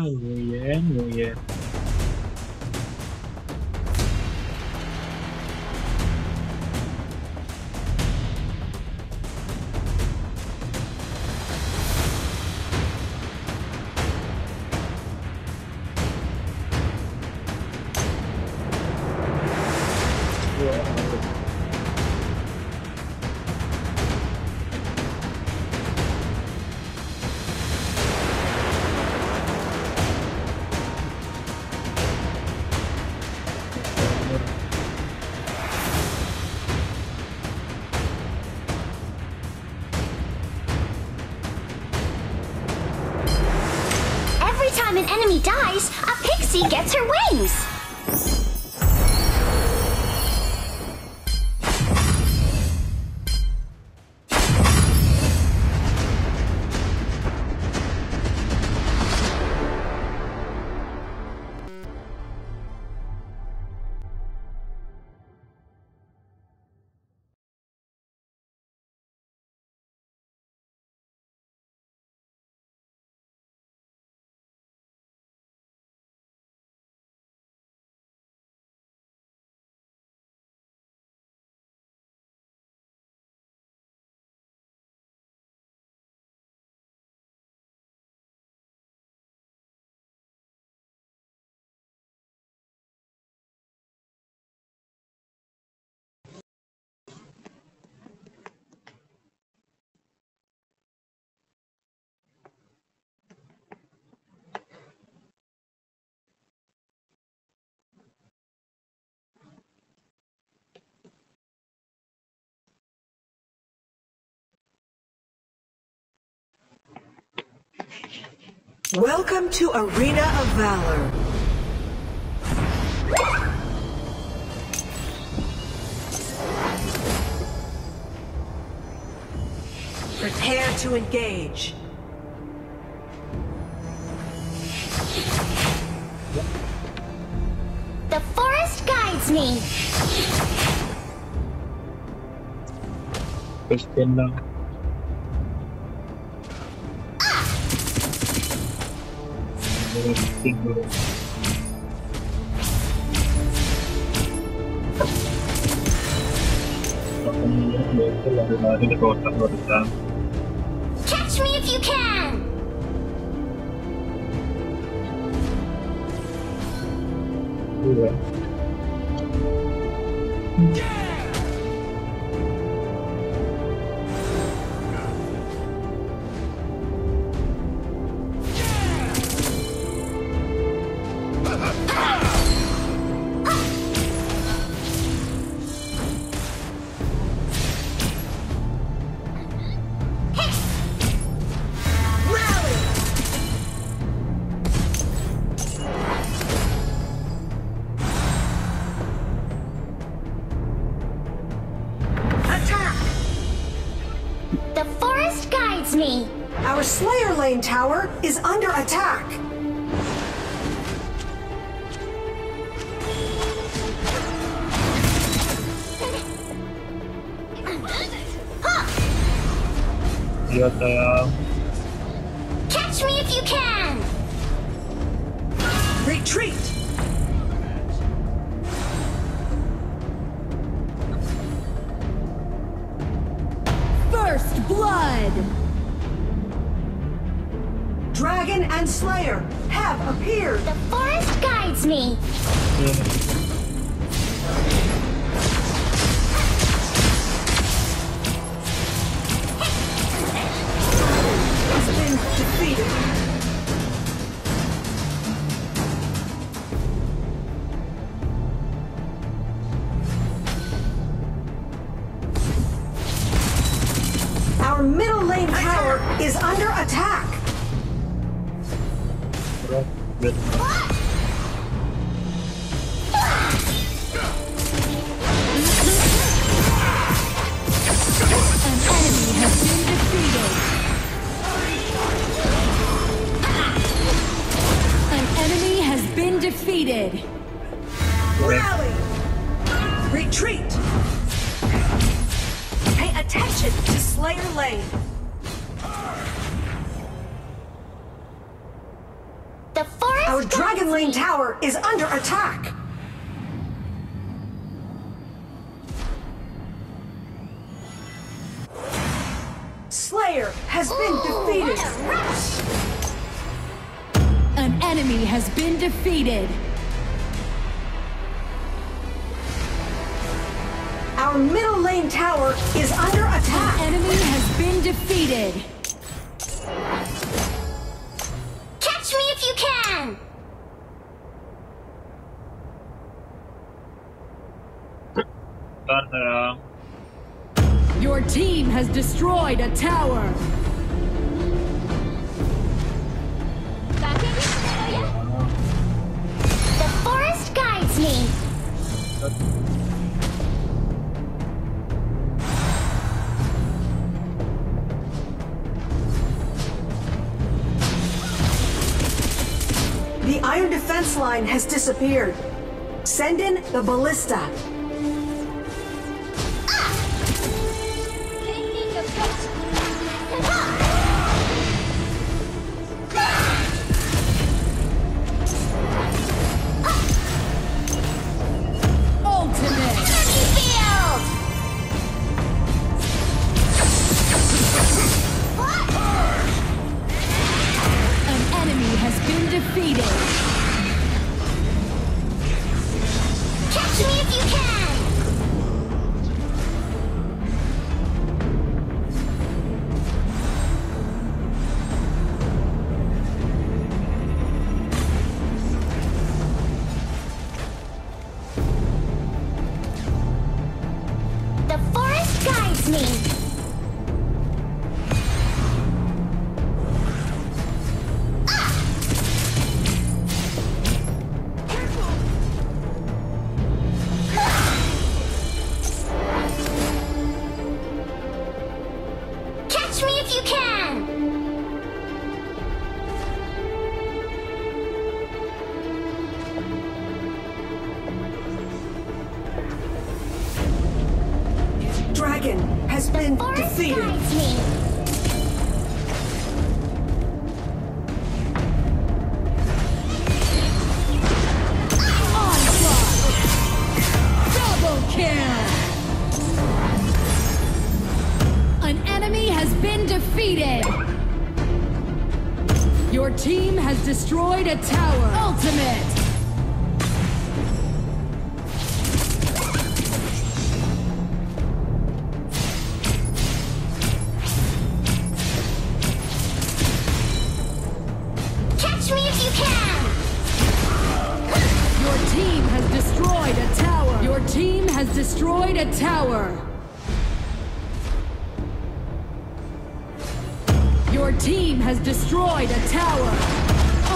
muy bien, muy bien. An dies, a pixie gets her wings. Welcome to Arena of Valor. Prepare to engage. The forest guides me. Question lang. Uh, sa horizon. Catch me if you can. Diba? Forest me. Our Slayer Lane tower is under attack. Iya sayang. Catch me if you can. Retreat! First blood! And Slayer have appeared. The forest guides me. Has been defeated. Our middle lane tower is under attack. Pero, good. An enemy has been defeated. An enemy has been defeated. Rally! Retreat! Pay attention to Slayer Lane. The Dragon Lane Tower is under attack. Slayer has been defeated. What a rush! An enemy has been defeated. Our middle lane tower is under attack. Enemy has been defeated. Bentar. Your team has destroyed a tower. The forest guides me. The iron defense line has disappeared. Send in the ballista. Defeated. Catch me if you can! The forest guides me. Been Forest defeated. guides me. Oh, Onslaught. Double kill. An enemy has been defeated. Your team has destroyed a tower. Ultimate. Destroyed a tower. Your team has destroyed a tower.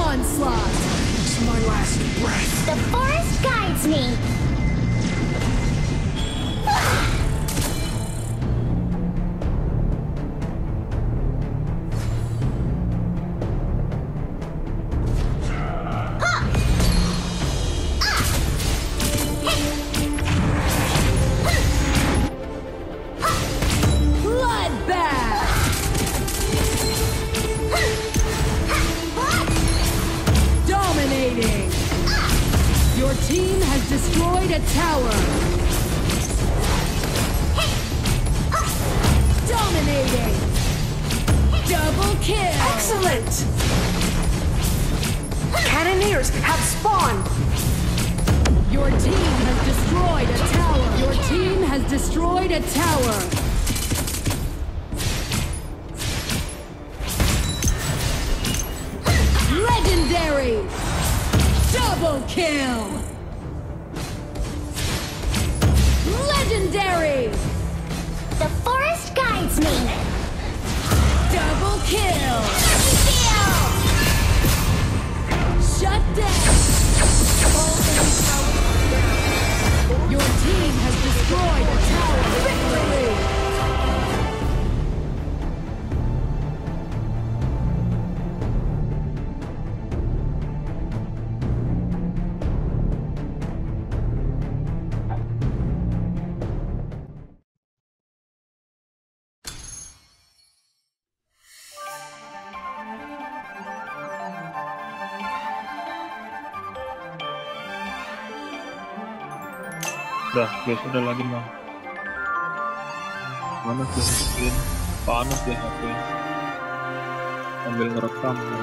Onslaught. It's my last breath. The forest guides me. Excellent! Cannoneers have spawned. Your team has destroyed a tower. Your team has destroyed a tower. Legendary! Double kill! Legendary! The forest guides me. Double kill! Shut down! Your team has destroyed a tower. Victory! udah guys, udah lagi mah mana sih hapin panas ya hapin Ambil ngerekam ya.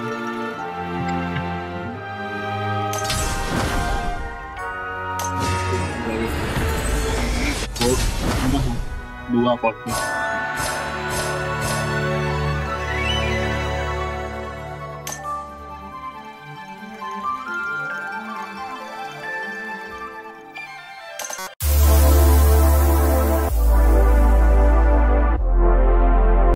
dua porsi